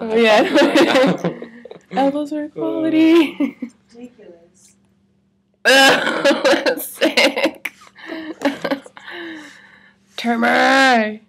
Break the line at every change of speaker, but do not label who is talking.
Oh yeah. Elbows are quality.
Ridiculous.
Termer.